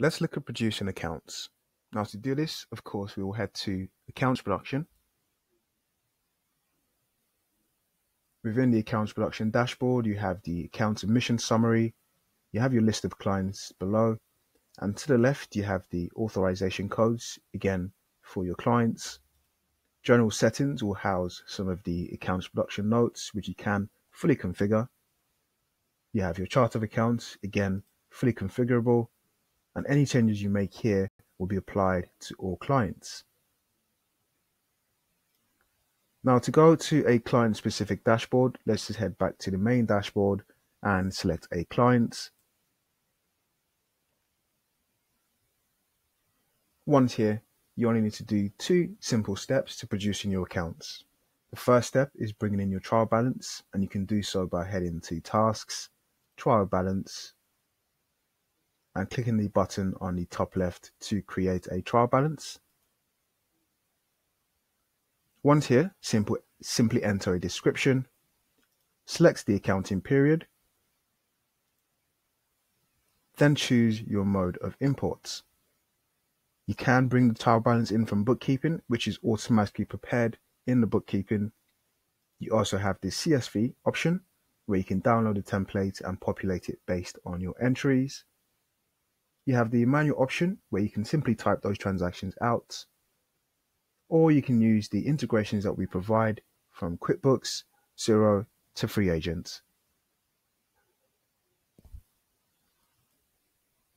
Let's look at producing accounts. Now to do this, of course, we will head to accounts production. Within the accounts production dashboard, you have the account submission summary, you have your list of clients below, and to the left, you have the authorization codes, again, for your clients. General settings will house some of the accounts production notes, which you can fully configure. You have your chart of accounts, again, fully configurable, and any changes you make here will be applied to all clients. Now to go to a client specific dashboard, let's just head back to the main dashboard and select a client. Once here, you only need to do two simple steps to producing your accounts. The first step is bringing in your trial balance and you can do so by heading to tasks, trial balance and clicking the button on the top left to create a trial balance. Once here, simple, simply enter a description, select the accounting period, then choose your mode of imports. You can bring the trial balance in from bookkeeping, which is automatically prepared in the bookkeeping. You also have the CSV option, where you can download the template and populate it based on your entries. You have the manual option, where you can simply type those transactions out. Or you can use the integrations that we provide from QuickBooks, Xero to FreeAgent.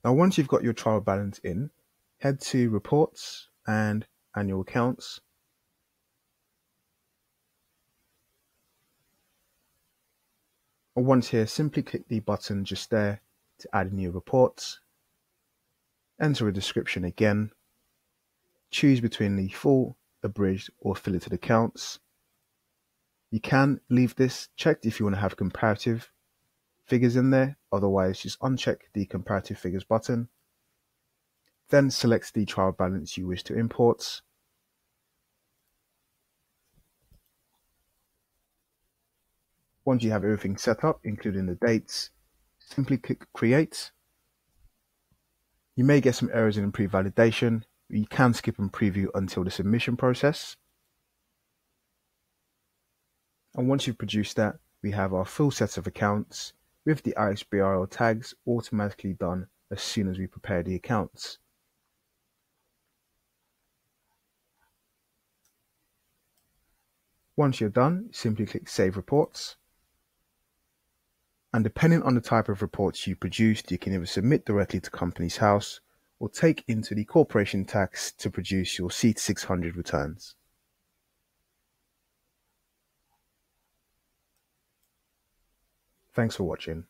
Now, once you've got your trial balance in, head to reports and annual accounts. Once here, simply click the button just there to add a new reports. Enter a description again. Choose between the full, abridged or filleted accounts. You can leave this checked if you want to have comparative figures in there. Otherwise, just uncheck the comparative figures button. Then select the trial balance you wish to import. Once you have everything set up, including the dates, simply click Create. You may get some errors in pre-validation. You can skip and preview until the submission process. And once you've produced that, we have our full set of accounts with the IXBRL tags automatically done as soon as we prepare the accounts. Once you're done, simply click Save Reports. And depending on the type of reports you produced, you can either submit directly to Companies House or take into the corporation tax to produce your CT600 returns. Thanks for watching.